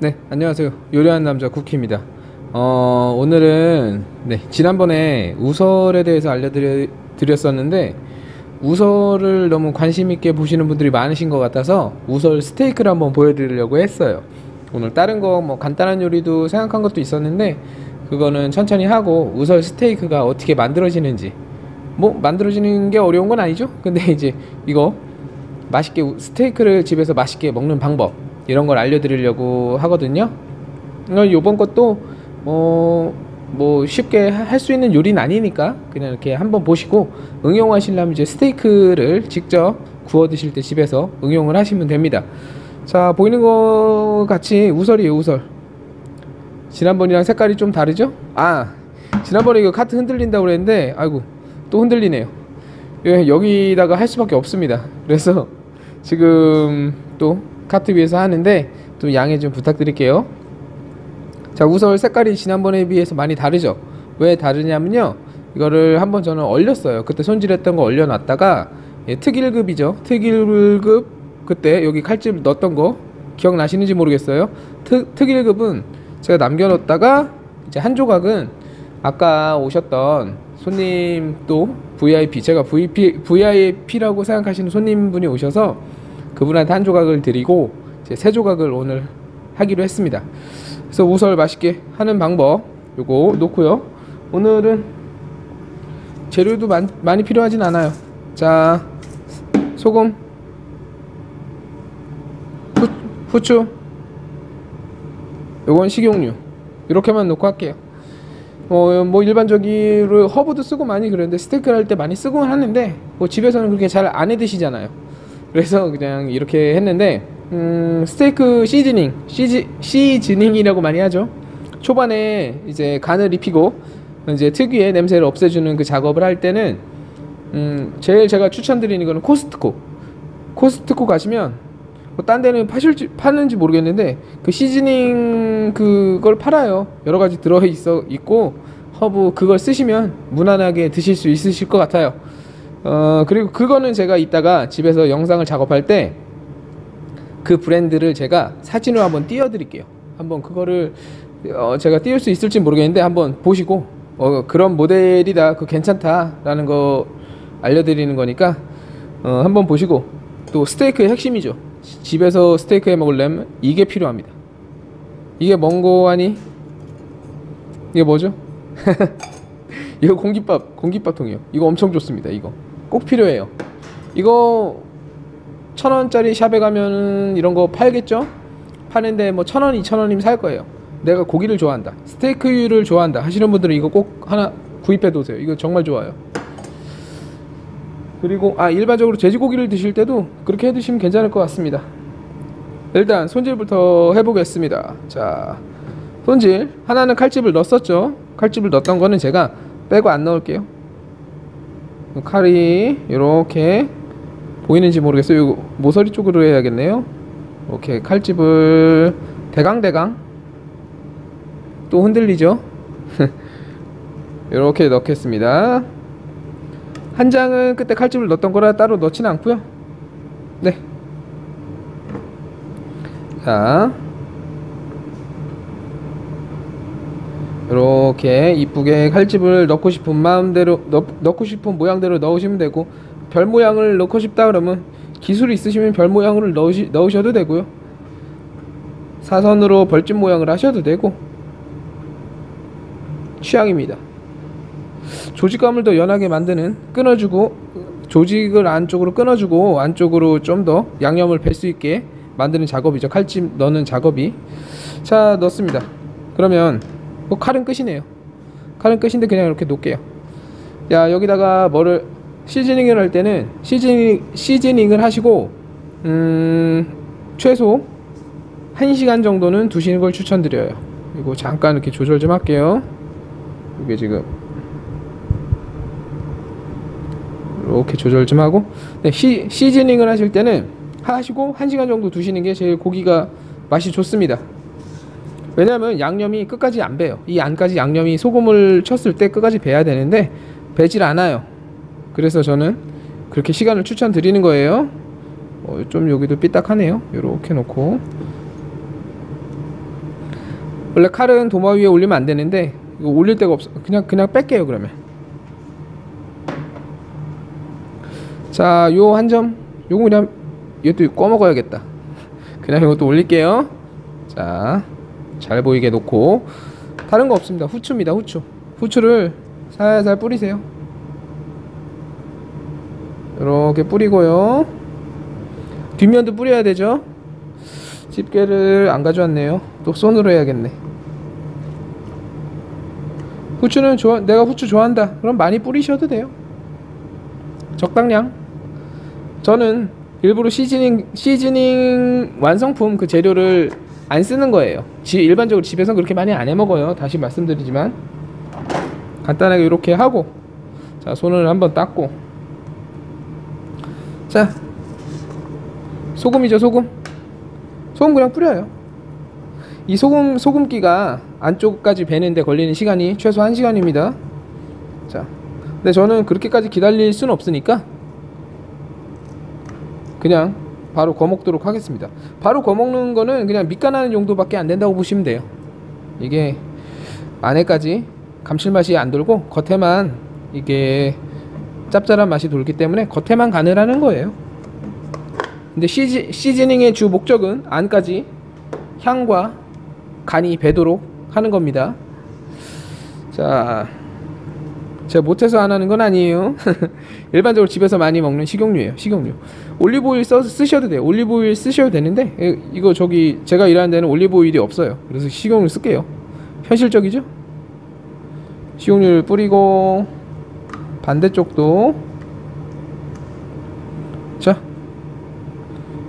네, 안녕하세요. 요리하는 남자 쿠키입니다. 어, 오늘은 네, 지난번에 우설에 대해서 알려드렸었는데 우설을 너무 관심 있게 보시는 분들이 많으신 것 같아서 우설 스테이크를 한번 보여드리려고 했어요. 오늘 다른 거 뭐 간단한 요리도 생각한 것도 있었는데 그거는 천천히 하고 우설 스테이크가 어떻게 만들어지는지 뭐 만들어지는 게 어려운 건 아니죠. 근데 이제 이거 맛있게 우- 스테이크를 집에서 맛있게 먹는 방법 이런 걸 알려드리려고 하거든요. 어, 요번 것도 뭐, 뭐 쉽게 할 수 있는 요리는 아니니까 그냥 이렇게 한번 보시고 응용하시려면 이제 스테이크를 직접 구워 드실 때 집에서 응용을 하시면 됩니다. 자 보이는 거 같이 우설이에요 우설. 지난번이랑 색깔이 좀 다르죠? 아 지난번에 이거 카트 흔들린다고 그랬는데 아이고 또 흔들리네요. 예, 여기다가 할 수밖에 없습니다. 그래서 지금 또 카트 위에서 하는데 좀 양해 좀 부탁드릴게요. 자 우설 색깔이 지난번에 비해서 많이 다르죠? 왜 다르냐면요. 이거를 한번 저는 얼렸어요. 그때 손질했던 거 얼려놨다가 예, 특일급이죠. 특일급 그때 여기 칼집 넣었던 거 기억나시는지 모르겠어요. 특, 특일급은 제가 남겨놓다가 이제 한 조각은 아까 오셨던 손님 또 VIP 제가 VIP VIP라고 생각하시는 손님분이 오셔서 그분한테 한 조각을 드리고 이제 세 조각을 오늘 하기로 했습니다. 그래서 우설 맛있게 하는 방법 요거 놓고요. 오늘은 재료도 많, 많이 필요하진 않아요. 자 소금 후, 후추 요건 식용유 이렇게만 놓고 할게요. 뭐, 뭐 일반적으로 허브도 쓰고 많이 그러는데 스테이크를 할 때 많이 쓰곤 하는데 뭐 집에서는 그렇게 잘 안 해 드시잖아요. 그래서 그냥 이렇게 했는데 음, 스테이크 시즈닝 시즈, 시즈닝이라고 많이 하죠. 초반에 이제 간을 입히고 이제 특유의 냄새를 없애주는 그 작업을 할 때는 음, 제일 제가 추천드리는 거는 코스트코. 코스트코 가시면 뭐 딴 데는 파실지 파는지 모르겠는데 그 seasoning 그걸 팔아요. 여러 가지 들어 있어 있고 허브 그걸 쓰시면 무난하게 드실 수 있으실 것 같아요. 어 그리고 그거는 제가 이따가 집에서 영상을 작업할 때 그 브랜드를 제가 사진으로 한번 띄워드릴게요. 한번 그거를 어, 제가 띄울 수 있을지 모르겠는데 한번 보시고 어, 그런 모델이다, 그 괜찮다라는 거 알려드리는 거니까 어, 한번 보시고 또 스테이크의 핵심이죠. 지- 집에서 스테이크 해 먹으려면 이게 필요합니다. 이게 뭔고 하니? 이게 뭐죠? 이거 공깃밥 공깃밥통이요. 이거 엄청 좋습니다. 이거 꼭 필요해요. 이거 천 원짜리 샵에 가면은 이런 거 팔겠죠? 파는데 뭐 천 원, 이천 원이면 살 거예요. 내가 고기를 좋아한다, 스테이크를 좋아한다 하시는 분들은 이거 꼭 하나 구입해 두세요. 이거 정말 좋아요. 그리고 아 일반적으로 돼지고기를 드실 때도 그렇게 해 드시면 괜찮을 것 같습니다. 일단 손질부터 해보겠습니다. 자, 손질 하나는 칼집을 넣었었죠. 칼집을 넣었던 거는 제가 빼고 안 넣을게요. 칼이 이렇게 보이는지 모르겠어요. 모서리 쪽으로 해야겠네요. 이렇게 칼집을 대강 대강 또 흔들리죠. 이렇게 넣겠습니다. 한 장은 그때 칼집을 넣었던 거라 따로 넣지는 않고요. 네. 자. 이렇게 이쁘게 칼집을 넣고 싶은 마음대로 넣, 넣고 싶은 모양대로 넣으시면 되고 별 모양을 넣고 싶다 그러면 기술이 있으시면 별 모양을 넣으시, 넣으셔도 되고요. 사선으로 벌집 모양을 하셔도 되고 취향입니다. 조직감을 더 연하게 만드는 끊어주고 조직을 안쪽으로 끊어주고 안쪽으로 좀 더 양념을 뺄 수 있게 만드는 작업이죠. 칼집 넣는 작업이 자 넣습니다. 그러면 뭐 칼은 끝이네요. 칼은 끝인데 그냥 이렇게 놓을게요. 야 여기다가 뭐를 시즈닝을 할 때는 시즈닝 시즈닝을 하시고 음 최소 1시간 정도는 두시는 걸 추천드려요. 이거 잠깐 이렇게 조절 좀 할게요. 이게 지금 이렇게 조절 좀 하고 네, 시, 시즈닝을 하실 때는 하시고 1시간 정도 두시는 게 제일 고기가 맛이 좋습니다. 왜냐하면 양념이 끝까지 안 배요. 이 안까지 양념이 소금을 쳤을 때 끝까지 배야 되는데 배질 않아요. 그래서 저는 그렇게 시간을 추천드리는 거예요. 어, 좀 여기도 삐딱하네요. 이렇게 놓고 원래 칼은 도마 위에 올리면 안 되는데 이거 올릴 데가 없어 그냥 그냥 뺄게요 그러면 자 요 한 점 요거 그냥 이것도 꺼 먹어야겠다 그냥 이것도 올릴게요 자 잘 보이게 놓고 다른 거 없습니다. 후추입니다 후추. 후추를 살살 뿌리세요. 이렇게 뿌리고요. 뒷면도 뿌려야 되죠? 집게를 안 가져왔네요. 또 손으로 해야겠네. 후추는 좋아 내가 후추 좋아한다. 그럼 많이 뿌리셔도 돼요. 적당량. 저는 일부러 시즈닝 시즈닝 완성품 그 재료를 안 쓰는 거예요. 지, 일반적으로 집에서 그렇게 많이 안 해 먹어요. 다시 말씀드리지만. 간단하게 이렇게 하고 자 손을 한번 닦고. 자 소금이죠 소금? 소금 그냥 뿌려요. 이 소금 소금기가 안쪽까지 배는데 걸리는 시간이 최소 1시간입니다. 자 근데 저는 그렇게까지 기다릴 수는 없으니까 그냥 바로 거먹도록 하겠습니다. 바로 거먹는 거는 그냥 밑간하는 정도밖에 안 된다고 보시면 돼요. 이게 안에까지 감칠맛이 안 돌고 겉에만 이게 짭짤한 맛이 돌기 때문에 겉에만 하는 거예요. 근데 시즈, 시즈닝의 주 목적은 안까지 향과 간이 배도록 하는 겁니다. 자 제가 못해서 안 하는 건 아니에요. 일반적으로 집에서 많이 먹는 식용유예요. 식용유. 올리브오일 써 쓰셔도 돼요. 올리브오일 쓰셔도 되는데 에, 이거 저기 제가 일하는 데는 올리브오일이 없어요. 그래서 식용유 쓸게요. 현실적이죠? 식용유를 뿌리고 반대쪽도 자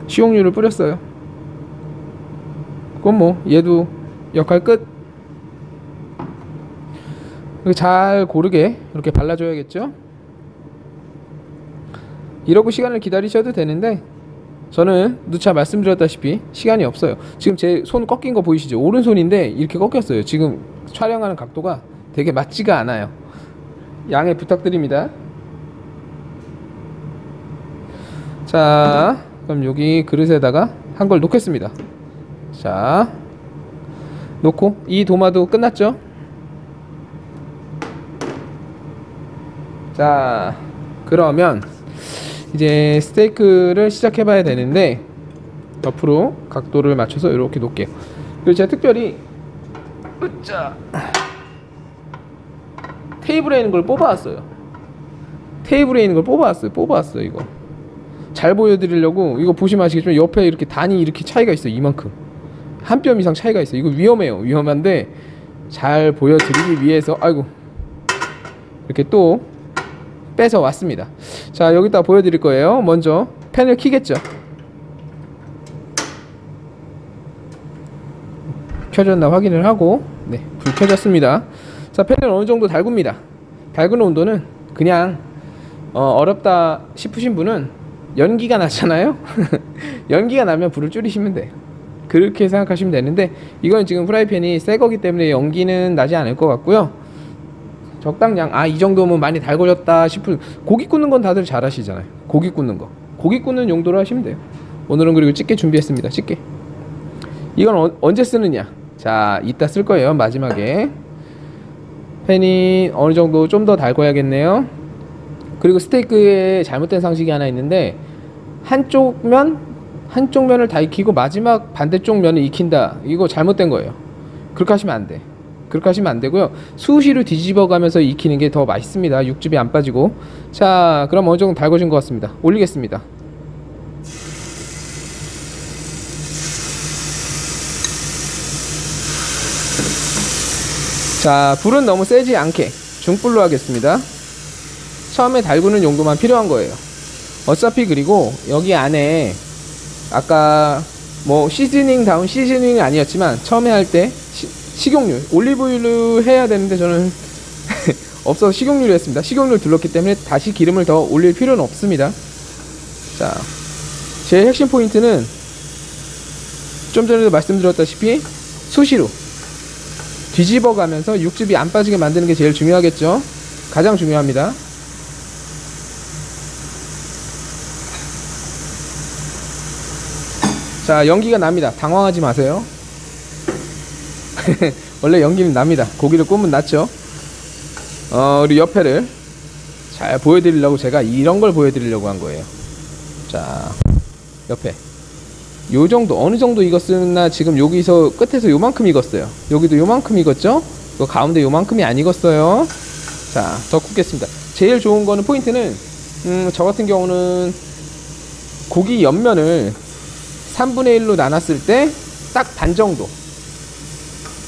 식용유를 뿌렸어요. 그건 뭐 얘도 역할 끝. 잘 고르게 이렇게 발라줘야겠죠? 이러고 시간을 기다리셔도 되는데 저는 누차 말씀드렸다시피 시간이 없어요. 지금 제 손 꺾인 거 보이시죠? 오른손인데 이렇게 꺾였어요. 지금 촬영하는 각도가 되게 맞지가 않아요. 양해 부탁드립니다. 자 그럼 여기 그릇에다가 한 걸 놓겠습니다. 자 놓고 이 도마도 끝났죠 자 그러면 이제 스테이크를 시작해 봐야 되는데 옆으로 각도를 맞춰서 이렇게 놓을게요. 그리고 제가 특별히 으짜 테이블에 있는 걸 뽑아왔어요. 테이블에 있는 걸 뽑아왔어요. 뽑아왔어요 이거. 잘 보여드리려고 이거 보시면 아시겠지만 옆에 이렇게 단이 이렇게 차이가 있어요 이만큼. 한 뼘 이상 차이가 있어요. 이거 위험해요. 위험한데 잘 보여드리기 위해서 아이고. 이렇게 또 빼서 왔습니다. 자 여기다 보여드릴 거예요. 먼저 팬을 키겠죠? 켜졌나 확인을 하고 네 불 켜졌습니다. 자 팬을 어느 정도 달굽니다. 달군 온도는 그냥 어, 어렵다 싶으신 분은 연기가 나잖아요? 연기가 나면 불을 줄이시면 돼요 그렇게 생각하시면 되는데 이건 지금 프라이팬이 새 거기 때문에 연기는 나지 않을 것 같고요 적당량 아 이 정도면 많이 달궈졌다 싶은 고기 굽는 건 다들 잘 하시잖아요. 고기 굽는 거. 고기 굽는 용도로 하시면 돼요. 오늘은 그리고 집게 준비했습니다. 집게 이건 어, 언제 쓰느냐? 자 이따 쓸 거예요 마지막에. 팬이 어느 정도 좀 더 달궈야겠네요. 그리고 스테이크에 잘못된 상식이 하나 있는데 한쪽 면 한쪽 면을 다 익히고 마지막 반대쪽 면을 익힌다. 이거 잘못된 거예요. 그렇게 하시면 안돼 그렇게 하시면 안 되고요. 수시로 뒤집어 가면서 익히는 게 더 맛있습니다. 육즙이 안 빠지고. 자, 그럼 어느 정도 달궈진 것 같습니다. 올리겠습니다. 자, 불은 너무 세지 않게 중불로 하겠습니다. 처음에 달구는 용도만 필요한 거예요. 어차피 그리고 여기 안에 아까 뭐 시즈닝 다운 시즈닝 아니었지만 처음에 할때 식용유 올리브유를 해야 되는데 저는 없어서 식용유를 했습니다. 식용유를 둘렀기 때문에 다시 기름을 더 올릴 필요는 없습니다. 자제 핵심 포인트는 좀 전에도 말씀드렸다시피 수시로 뒤집어 가면서 육즙이 안 빠지게 만드는 게 제일 중요하겠죠? 가장 중요합니다. 자 연기가 납니다. 당황하지 마세요 원래 연기는 납니다. 고기를 구우면 낫죠. 어, 우리 옆에를 잘 보여드리려고 제가 이런 걸 보여드리려고 한 거예요. 자, 옆에. 요 정도, 어느 정도 익었으나 지금 여기서 끝에서 요만큼 익었어요. 여기도 요만큼 익었죠? 그 가운데 요만큼이 안 익었어요. 자, 더 굽겠습니다. 제일 좋은 거는 포인트는, 음, 저 같은 경우는 고기 옆면을 3분의 1로 나눴을 때 딱 반 정도.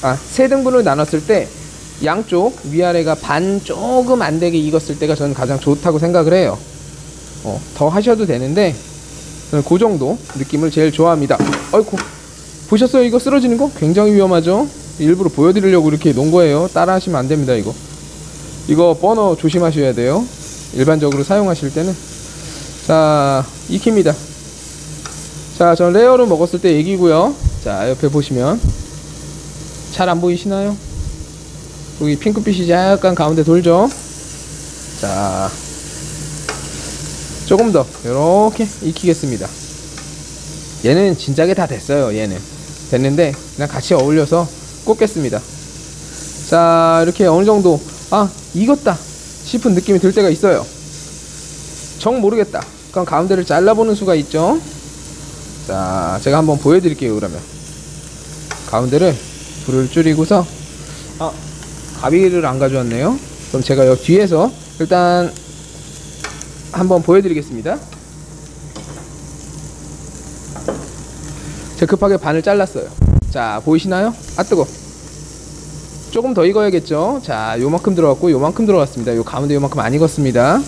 아, 세 등분을 나눴을 때 양쪽 위아래가 반 조금 안 되게 익었을 때가 저는 가장 좋다고 생각을 해요. 어, 더 하셔도 되는데 저는 그 정도 느낌을 제일 좋아합니다. 아이고 보셨어요? 이거 쓰러지는 거 굉장히 위험하죠. 일부러 보여드리려고 이렇게 놓은 거예요. 따라 하시면 안 됩니다. 이거 이거 버너 조심하셔야 돼요. 일반적으로 사용하실 때는 자 익힙니다. 자, 전 레어로 먹었을 때 얘기고요. 자, 옆에 보시면 잘 안 보이시나요? 여기 핑크빛이 약간 가운데 돌죠. 자, 조금 더 이렇게 익히겠습니다. 얘는 진작에 다 됐어요. 얘는 됐는데 그냥 같이 어울려서 꽂겠습니다. 자, 이렇게 어느 정도 아 익었다 싶은 느낌이 들 때가 있어요. 정 모르겠다. 그럼 가운데를 잘라보는 수가 있죠. 자, 제가 한번 보여드릴게요. 그러면 가운데를 불을 줄이고서 아 가비를 안 가져왔네요. 그럼 제가 여기 뒤에서 일단 한번 보여드리겠습니다. 제가 급하게 반을 잘랐어요. 자, 보이시나요? 아 뜨거. 조금 더 익어야겠죠. 자, 요만큼 들어갔고 요만큼 들어갔습니다. 요 가운데 요만큼 안 익었습니다.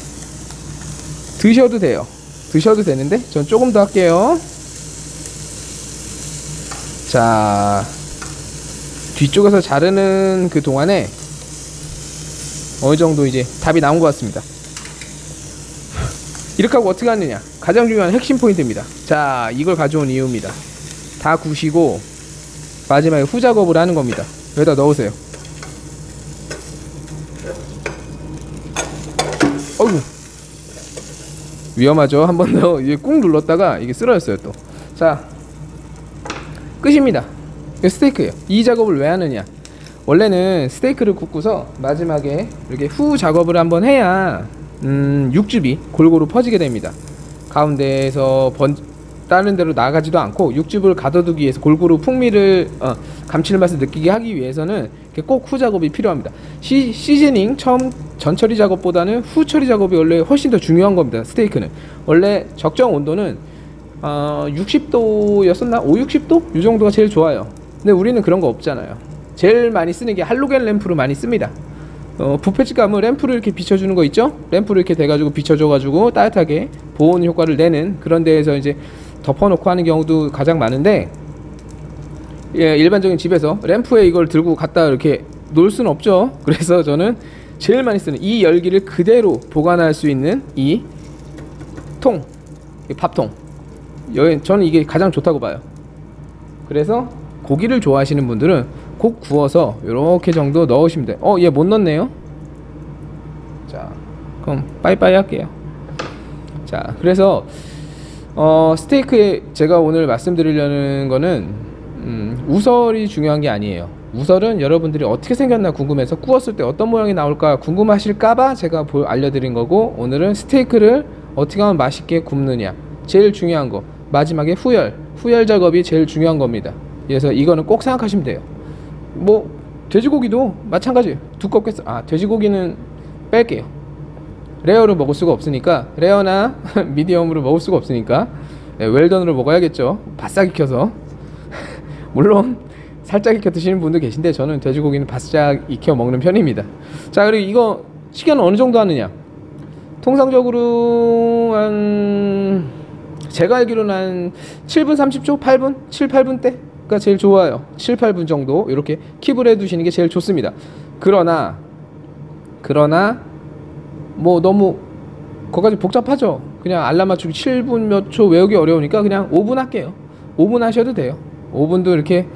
드셔도 돼요. 드셔도 되는데 전 조금 더 할게요. 자, 뒤쪽에서 자르는 그 동안에 어느 정도 이제 답이 나온 것 같습니다. 이렇게 하고 어떻게 하느냐? 가장 중요한 핵심 포인트입니다. 자, 이걸 가져온 이유입니다. 다 구시고 마지막에 후작업을 하는 겁니다. 여기다 넣으세요. 어이구. 위험하죠? 한 번 더 이게 꾹 눌렀다가 이게 쓰러졌어요 또. 자, 끝입니다. 스테이크예요. 이 작업을 왜 하느냐? 원래는 스테이크를 굽고서 마지막에 이렇게 후 작업을 한번 해야 음, 육즙이 골고루 퍼지게 됩니다. 가운데에서 번 다른 데로 나가지도 않고 육즙을 가둬두기 위해서 골고루 풍미를 어, 감칠맛을 느끼게 하기 위해서는 꼭 후 작업이 필요합니다. 시, 시즈닝 처음 전처리 작업보다는 후 처리 작업이 원래 훨씬 더 중요한 겁니다. 스테이크는 원래 적정 온도는 어, 60도였었나? 5, 60도? 이 정도가 제일 좋아요. 근데 우리는 그런 거 없잖아요. 제일 많이 쓰는 게 할로겐 램프로 많이 씁니다. 어, 부패집 가면 램프를 이렇게 비춰주는 거 있죠? 램프를 이렇게 대가지고 비춰줘가지고 따뜻하게 보온 효과를 내는 그런 데에서 이제 덮어놓고 하는 경우도 가장 많은데 예, 일반적인 집에서 램프에 이걸 들고 갖다 이렇게 놓을 수는 없죠. 그래서 저는 제일 많이 쓰는 이 열기를 그대로 보관할 수 있는 이 통, 이 밥통. 여 저는 이게 가장 좋다고 봐요. 그래서 고기를 좋아하시는 분들은 꼭 구워서 이렇게 정도 넣으시면 돼요. 어, 얘 못 넣네요. 자, 그럼 빠이빠이 할게요. 자, 그래서 어, 스테이크에 제가 오늘 말씀드리려는 거는 음, 우설이 중요한 게 아니에요. 우설은 여러분들이 어떻게 생겼나 궁금해서 구웠을 때 어떤 모양이 나올까 궁금하실까봐 제가 보, 알려드린 거고 오늘은 스테이크를 어떻게 하면 맛있게 굽느냐 제일 중요한 거 마지막에 후열 후열 작업이 제일 중요한 겁니다. 그래서 이거는 꼭 생각하시면 돼요. 뭐 돼지고기도 마찬가지 두껍게 써. 아 돼지고기는 뺄게요. 레어로 먹을 수가 없으니까 레어나 미디엄으로 먹을 수가 없으니까 네, 웰던으로 먹어야겠죠. 바싹 익혀서 물론 살짝 익혀 드시는 분도 계신데 저는 돼지고기는 바싹 익혀 먹는 편입니다. 자 그리고 이거 시간은 어느 정도 하느냐? 통상적으로 한 제가 알기로는 한 7분 30초, 8분, 7, 8분 때 가 제일 좋아요. 7, 8분 정도 이렇게 킵을 해두시는 게 제일 좋습니다. 그러나 그러나 뭐 너무 거기까지 복잡하죠. 그냥 알람 맞추기 7분 몇 초 외우기 어려우니까 그냥 5분 할게요. 5분 하셔도 돼요. 5분도 이렇게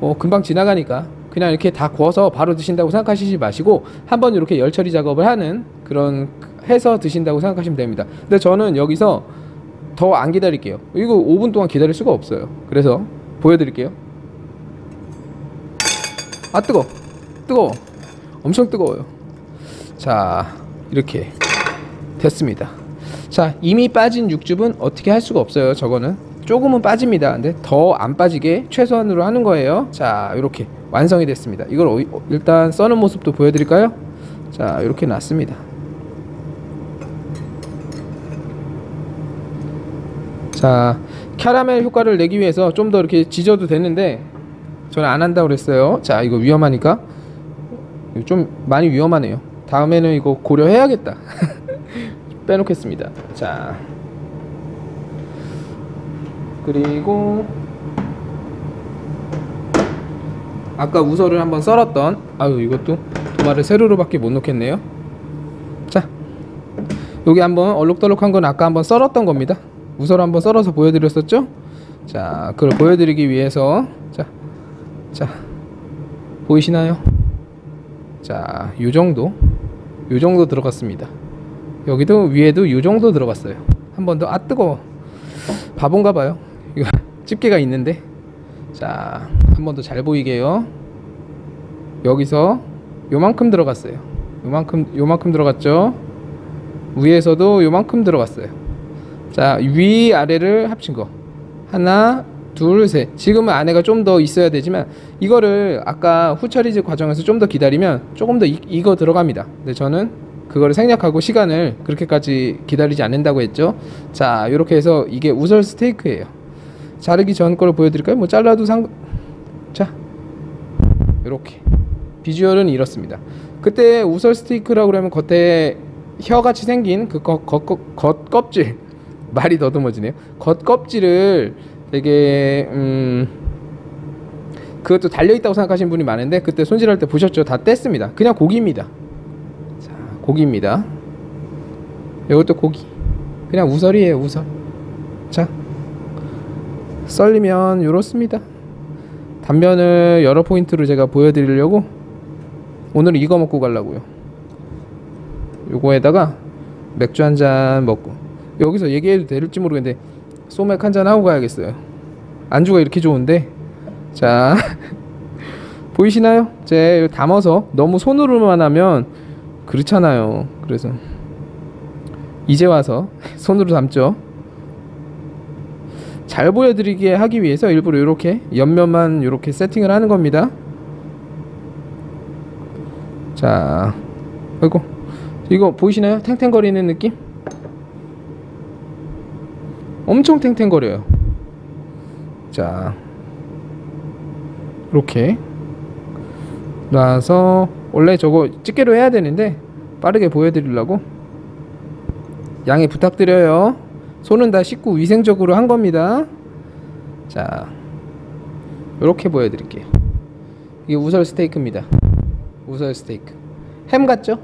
뭐 금방 지나가니까 그냥 이렇게 다 구워서 바로 드신다고 생각하시지 마시고 한번 이렇게 열 처리 작업을 하는 그런 해서 드신다고 생각하시면 됩니다. 근데 저는 여기서 더 안 기다릴게요. 이거 5분 동안 기다릴 수가 없어요. 그래서 보여드릴게요. 아 뜨거 뜨거 엄청 뜨거워요. 자 이렇게 됐습니다. 자 이미 빠진 육즙은 어떻게 할 수가 없어요 저거는. 조금은 빠집니다. 근데 더 안 빠지게 최소한으로 하는 거예요. 자 이렇게 완성이 됐습니다. 이걸 어, 일단 써는 모습도 보여드릴까요? 자 이렇게 놨습니다. 자 캐러멜 효과를 내기 위해서 좀 더 이렇게 지져도 되는데 저는 안 한다고 그랬어요. 자 이거 위험하니까. 좀 많이 위험하네요. 다음에는 이거 고려해야겠다. 빼놓겠습니다. 자. 그리고 아까 우설을 한번 썰었던 아유 이것도 도마를 세로로밖에 못 놓겠네요. 자. 여기 한번 얼룩덜룩한 건 아까 한번 썰었던 겁니다 우설 한번 썰어서 보여드렸었죠? 자 그걸 보여드리기 위해서 자, 자 보이시나요? 자 요 정도 요 정도 들어갔습니다. 여기도 위에도 요 정도 들어갔어요. 한 번 더 아 뜨거워. 바본가 봐요. 이거 집게가 있는데. 자 한 번 더 잘 보이게요. 여기서 요만큼 들어갔어요. 요만큼 요만큼 들어갔죠? 위에서도 요만큼 들어갔어요 자 위 아래를 합친 거. 하나 둘 셋. 지금은 안에가 좀 더 있어야 되지만 이거를 아까 후처리즈 과정에서 좀 더 기다리면 조금 더 이, 이거 들어갑니다. 근데 저는 그거를 생략하고 시간을 그렇게까지 기다리지 않는다고 했죠. 자 이렇게 해서 이게 우설 스테이크예요. 자르기 전 거를 보여드릴까요? 뭐 잘라도 상 자 이렇게. 비주얼은 이렇습니다. 그때 우설 스테이크라고 그러면 겉에 혀같이 생긴 그 겉, 겉, 겉, 겉 껍질 말이 더듬어지네요. 겉 껍질을 되게 음 그것도 달려있다고 생각하시는 분이 많은데 그때 손질할 때 보셨죠? 다 뗐습니다. 그냥 고기입니다. 자 고기입니다. 이것도 고기. 그냥 우설이에요 우설. 자 썰리면 이렇습니다. 단면을 여러 포인트로 제가 보여드리려고 오늘은 이거 먹고 가려고요. 요거에다가 맥주 한 잔 먹고 여기서 얘기해도 될지 모르겠는데 소맥 한 잔 하고 가야겠어요 안주가 이렇게 좋은데 자 보이시나요? 제 담아서 너무 손으로만 하면 그렇잖아요 그래서 이제 와서 손으로 담죠 잘 보여드리게 하기 위해서 일부러 이렇게 옆면만 이렇게 세팅을 하는 겁니다 자 아이고 이거 보이시나요? 탱탱거리는 느낌? 엄청 탱탱거려요. 자 이렇게 놔서 원래 저거 집게로 해야 되는데 빠르게 보여드리려고 양해 부탁드려요. 손은 다 씻고 위생적으로 한 겁니다. 자 이렇게 보여드릴게요. 이게 우설 스테이크입니다. 우설 스테이크. 햄 같죠?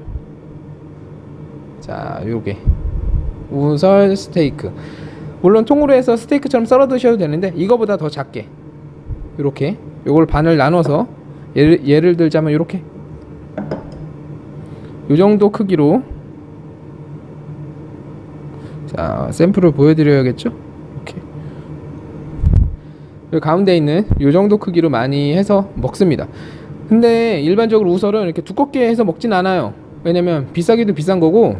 자 요게 우설 스테이크 물론 통으로 해서 스테이크처럼 썰어 드셔도 되는데 이거보다 더 작게. 이렇게. 요걸 반을 나눠서 예를, 예를 들자면 이렇게. 요 정도 크기로. 자 샘플을 보여드려야겠죠? 이렇게 여기 가운데 있는 요 정도 크기로 많이 해서 먹습니다. 근데 일반적으로 우설은 이렇게 두껍게 해서 먹진 않아요. 왜냐면 비싸기도 비싼 거고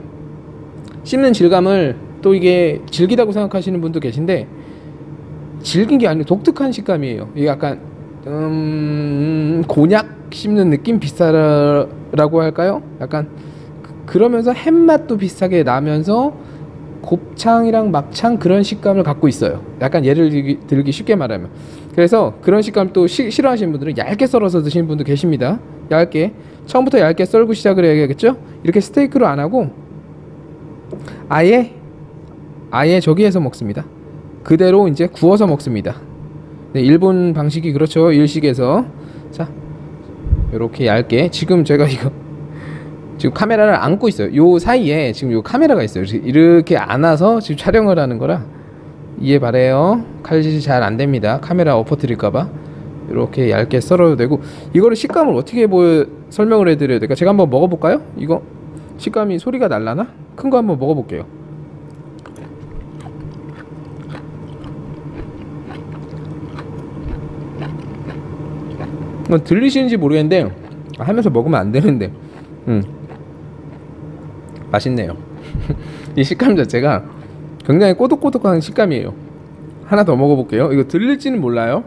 씹는 질감을 또 이게 질기다고 생각하시는 분도 계신데 질긴 게 아니고 독특한 식감이에요 이게 약간 음 곤약 씹는 느낌 비싸라고 할까요 약간 그- 그러면서 햄맛도 비슷하게 나면서 곱창이랑 막창 그런 식감을 갖고 있어요. 약간 예를 들기 쉽게 말하면. 그래서 그런 식감 또 시- 싫어하시는 분들은 얇게 썰어서 드시는 분도 계십니다. 얇게. 처음부터 얇게 썰고 시작을 해야겠죠? 이렇게 스테이크로 안 하고 아예 아예 저기에서 먹습니다. 그대로 이제 구워서 먹습니다. 네, 일본 방식이 그렇죠. 일식에서. 자. 이렇게 얇게 지금 제가 이거 지금 카메라를 안고 있어요. 요 사이에 지금 요 카메라가 있어요. 이렇게 안아서 지금 촬영을 하는 거라 이해 바래요. 칼질이 잘 안 됩니다. 카메라 엎어뜨릴까봐 이렇게 얇게 썰어도 되고 이거를 식감을 어떻게 보여 설명을 해드려야 될까? 제가 한번 먹어볼까요? 이거 식감이 소리가 날라나? 큰 거 한번 먹어볼게요. 뭐 들리시는지 모르겠는데 하면서 먹으면 안 되는데. 음. 맛있네요. 이 식감 자체가 굉장히 꼬독꼬독한 식감이에요. 하나 더 먹어볼게요. 이거 들릴지는 몰라요.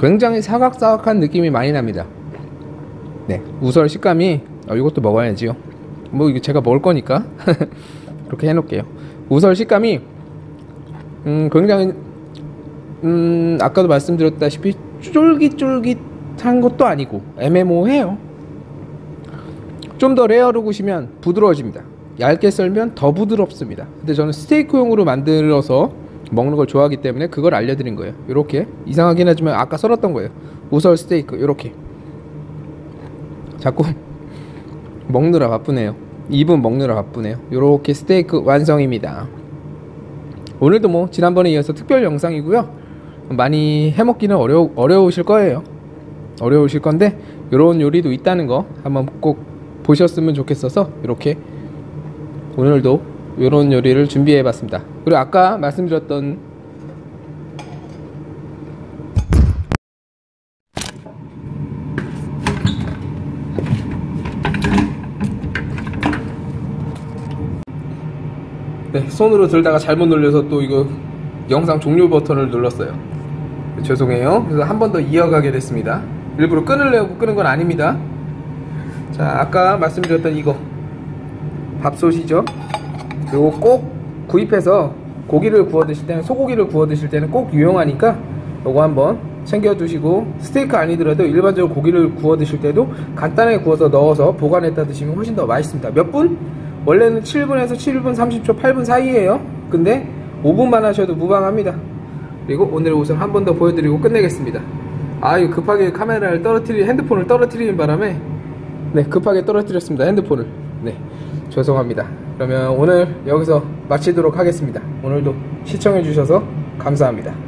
굉장히 사각사각한 느낌이 많이 납니다. 네 우설 식감이 어, 이것도 먹어야지요. 뭐 이거 제가 먹을 거니까 그렇게 해놓을게요 우설 식감이 음 굉장히 음 아까도 말씀드렸다시피 쫄깃쫄깃한 것도 아니고 애매모호해요. 좀 더 레어로 구시면 부드러워집니다. 얇게 썰면 더 부드럽습니다. 근데 저는 스테이크용으로 만들어서 먹는 걸 좋아하기 때문에 그걸 알려드린 거예요. 이렇게. 이상하긴 하지만 아까 썰었던 거예요. 우설 스테이크 이렇게. 자꾸 먹느라 바쁘네요. 입은 먹느라 바쁘네요. 요렇게 스테이크 완성입니다. 오늘도 뭐 지난번에 이어서 특별 영상이고요. 많이 해먹기는 어려 어려우실 거예요. 어려우실 건데 요런 요리도 있다는 거 한번 꼭 보셨으면 좋겠어서 이렇게 오늘도 요런 요리를 준비해 봤습니다. 그리고 아까 말씀드렸던 손으로 들다가 잘못 눌려서 또 이거 영상 종료 버튼을 눌렀어요. 죄송해요. 그래서 한 번 더 이어가게 됐습니다. 일부러 끊으려고 끄는 건 아닙니다. 자, 아까 말씀드렸던 이거 밥솥이죠. 그리고 꼭 구입해서 고기를 구워 드실 때는 소고기를 구워 드실 때는 꼭 유용하니까 요거 한번 챙겨 두시고 스테이크 아니더라도 일반적으로 고기를 구워 드실 때도 간단하게 구워서 넣어서 보관했다 드시면 훨씬 더 맛있습니다. 몇 분? 원래는 7분에서 7분 30초 8분 사이에요. 근데 5분만 하셔도 무방합니다. 그리고 오늘 우선 한번 더 보여드리고 끝내겠습니다. 아, 이거 급하게 카메라를 떨어뜨리, 핸드폰을 떨어뜨리는 바람에 네, 급하게 떨어뜨렸습니다. 핸드폰을. 네, 죄송합니다. 그러면 오늘 여기서 마치도록 하겠습니다. 오늘도 시청해 주셔서 감사합니다.